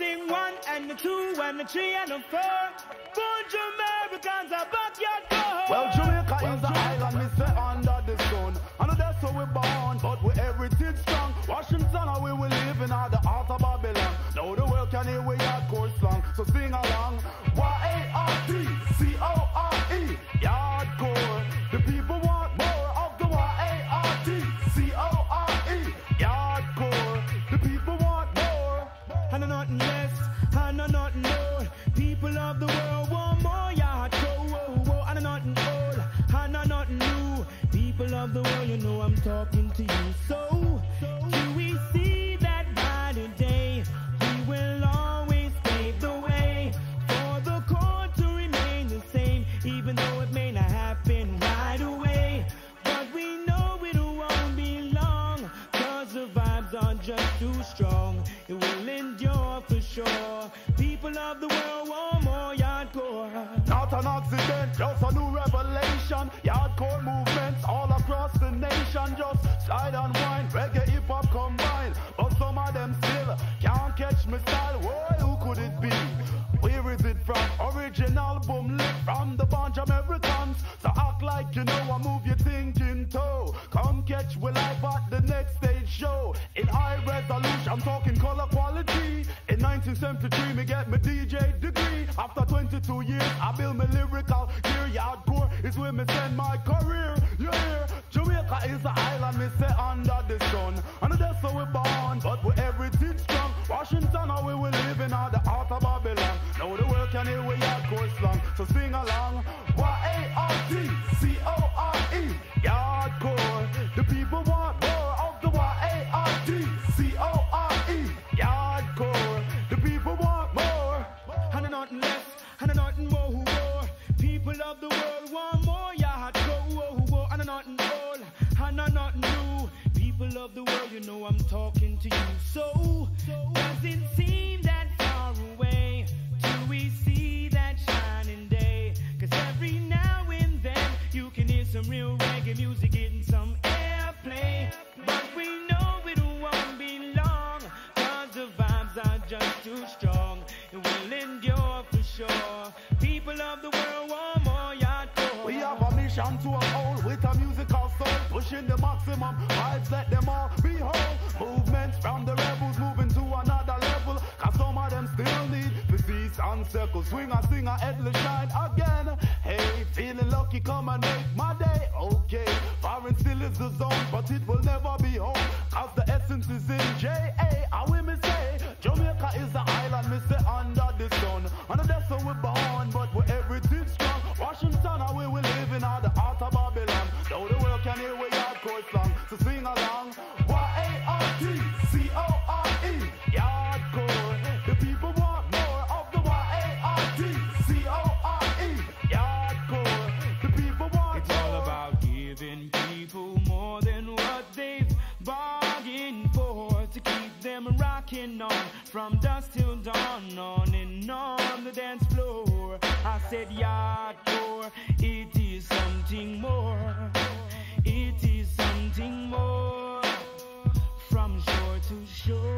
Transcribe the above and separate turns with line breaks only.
one and the two and the three and the four. Born Jamericans are backyard
more.
And nothing less, and nothing more. People of the world want more yardcore. Whoa, whoa, and nothing old, and nothing new. People of the world, you know I'm talking to you. So, do we see that by today? We will always pave the way for the chord to remain the same, even though it may not happen right away. But we know it won't be long, cause the vibes are just too strong. It will endure for sure. People of the world want more yardcore.
Not an accident, just a new revelation. Yardcore movements all across the nation. Just slide and wine, reggae, hip hop combined. But some of them still can't catch my style. Boy, who could it be? Where is it from? Original boom lit from the Born Jamericans. So act like you know I move your thinking toe. Come catch we live 1973, me get my DJ degree. After 22 years, I build my lyrical gear. Yardcore is where me spend my career. You hear? Jamaica is the island, me say under the sun. And that's where we're born, but we everything strong. Washington, how we will live in all the heart of Babylon. Now the world can hear we hardcore slang, so sing along. Y-A-R-D-C-O-R-E, yardcore. The people want more
of the old, and nothing new. People of the world, you know I'm talking to you. So, does it seem that far away? Vibes,
let them all be whole. Movements from the rebels moving to another level, cause some of them still need to see sun circle. Swing and sing a headless shine again. Hey, feeling lucky, come and make my day. Okay, foreign still is the zone, but it will never be home,
on from dusk till dawn, on and on the dance floor. I said, Yardcore, it is something more. It is something more from shore to shore.